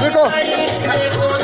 别动